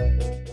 Música